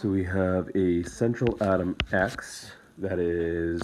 So we have a central atom X that is